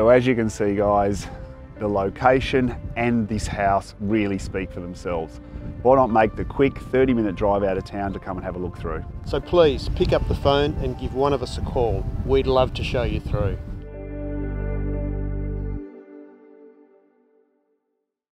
So as you can see guys, the location and this house really speak for themselves. Why not make the quick 30 minute drive out of town to come and have a look through? So please pick up the phone and give one of us a call. We'd love to show you through.